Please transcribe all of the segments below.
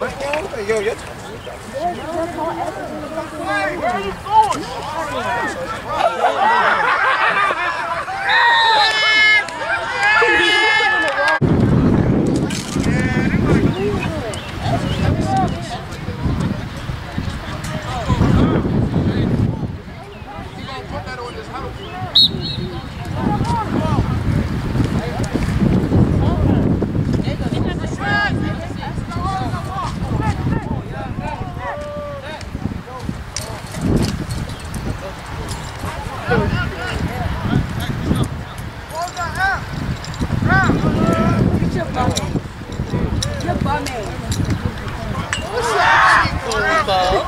Right now? Hey, yo. Where are you going? 没。不是，不是。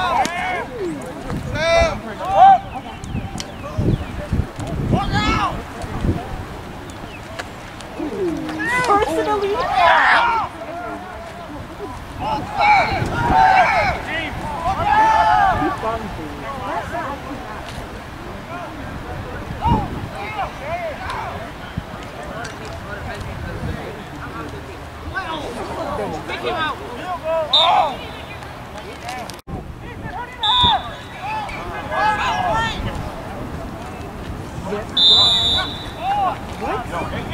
to the lead. Pick him out. Oh. What?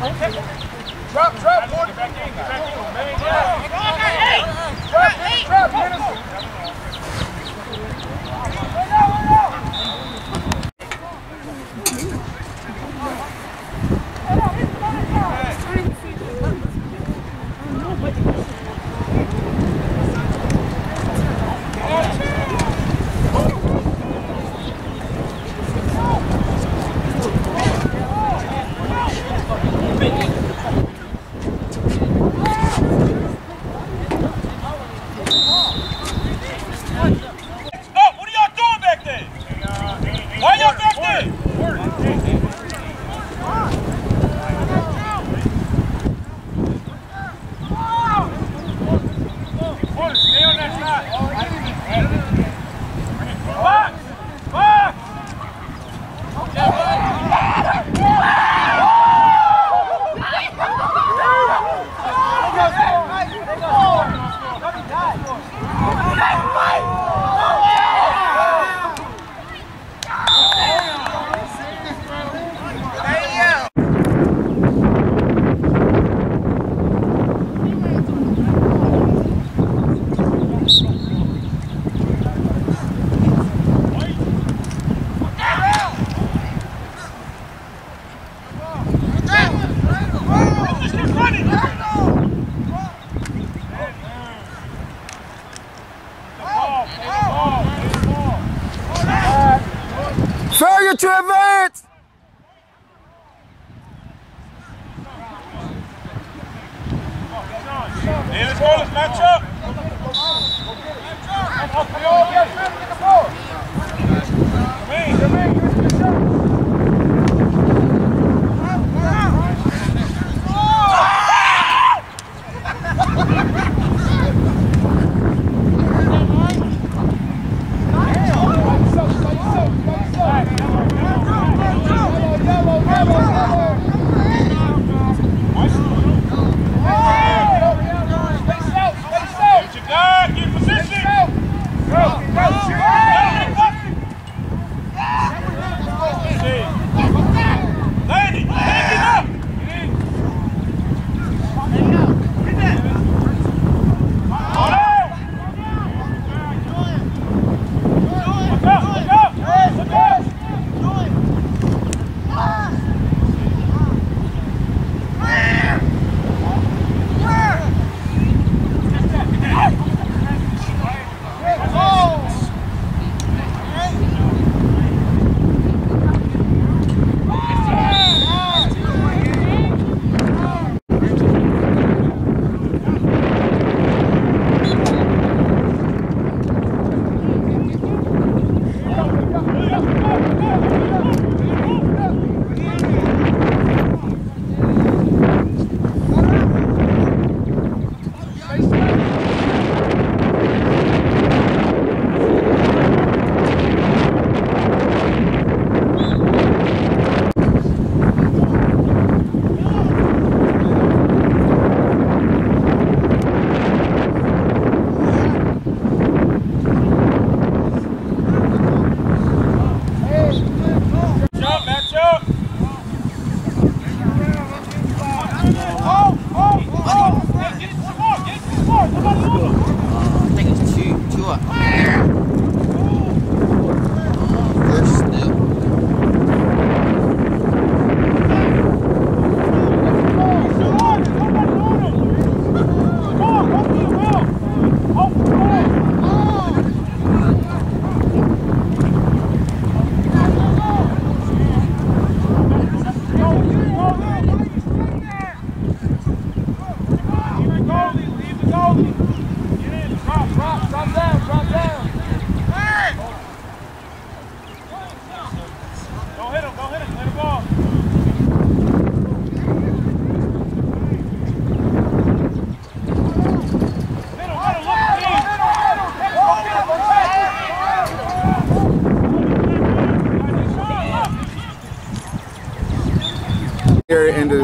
あれ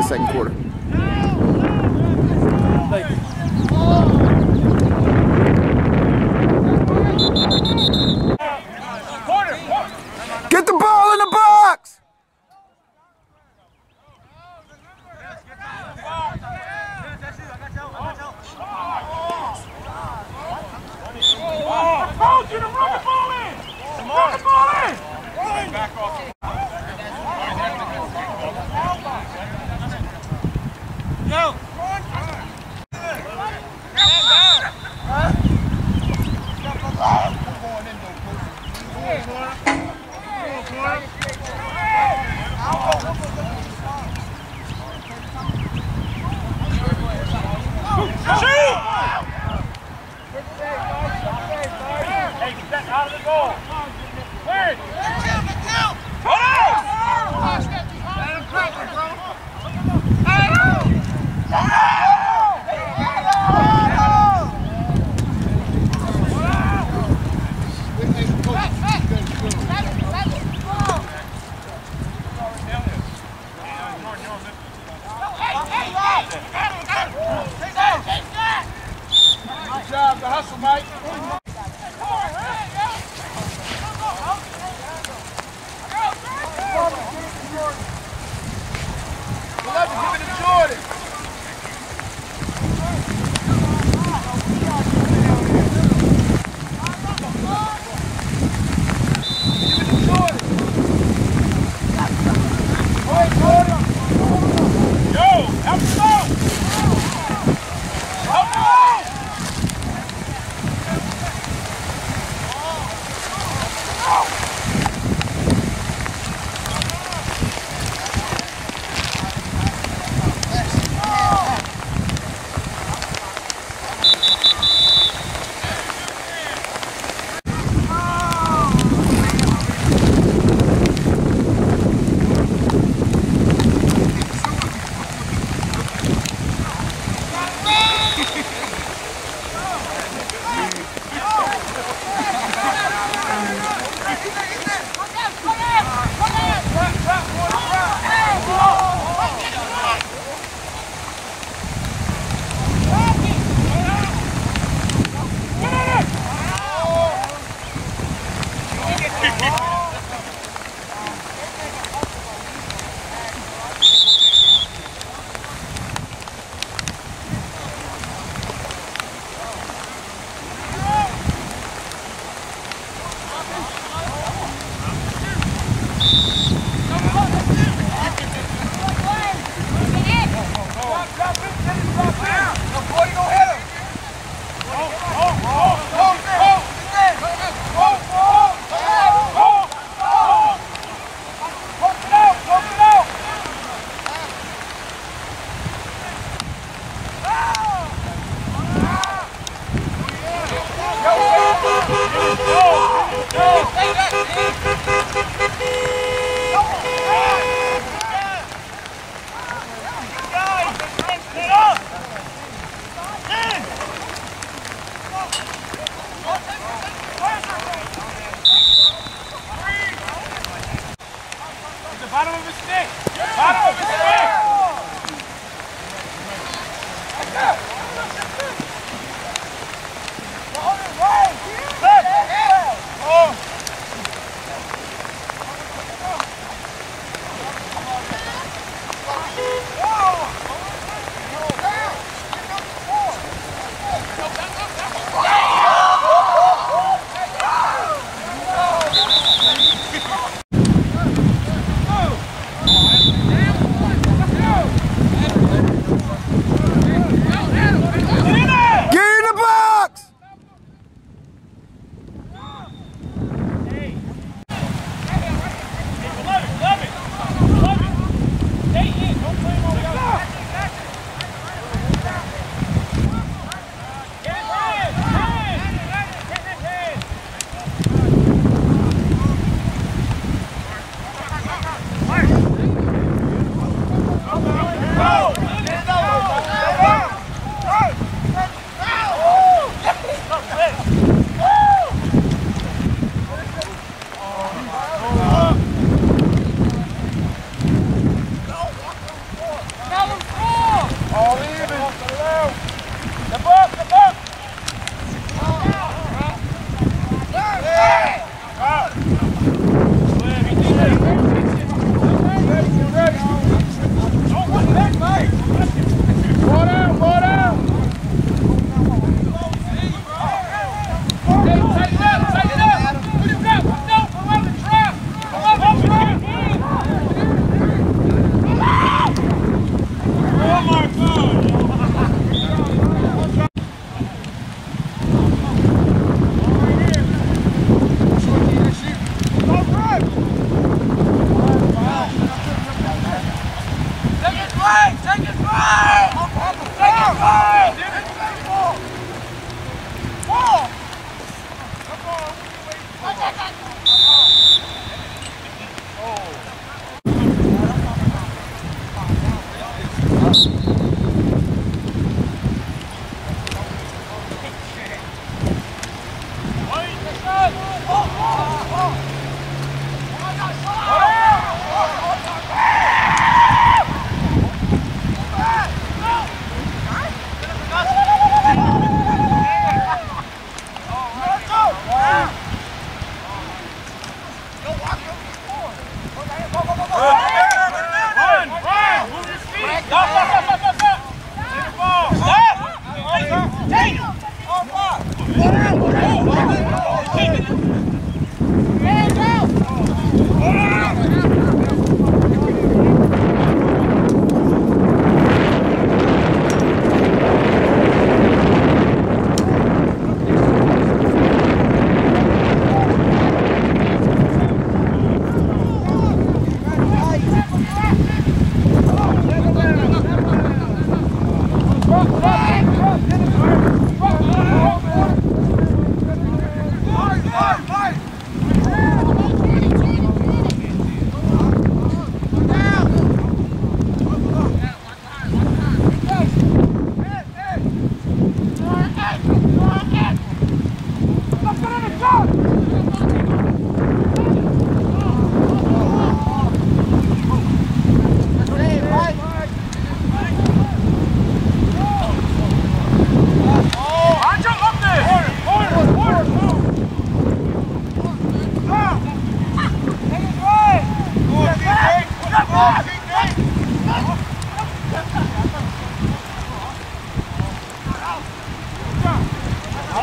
second quarter. Get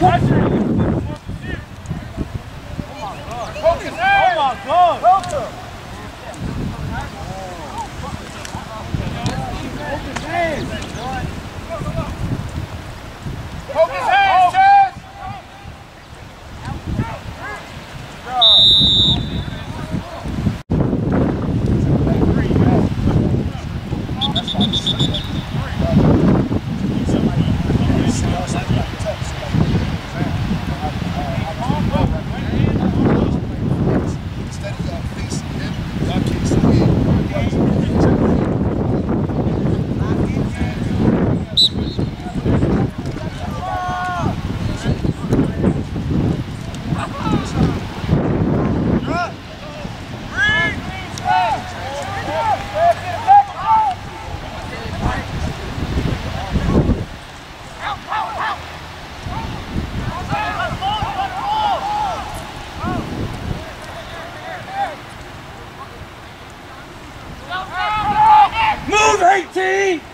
Pressure! Poke Move 18!